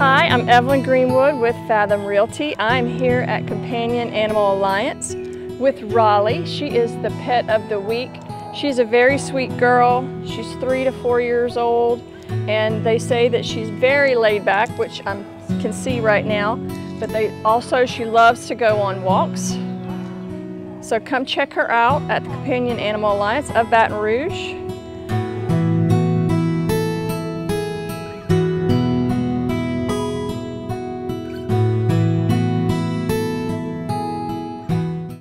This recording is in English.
Hi, I'm Evelyn Greenwood with Fathom Realty. I'm here at Companion Animal Alliance with Rollie. She is the pet of the week. She's a very sweet girl. She's three to four years old and they say that she's very laid back, which I can see right now, but they also she loves to go on walks. So come check her out at the Companion Animal Alliance of Baton Rouge.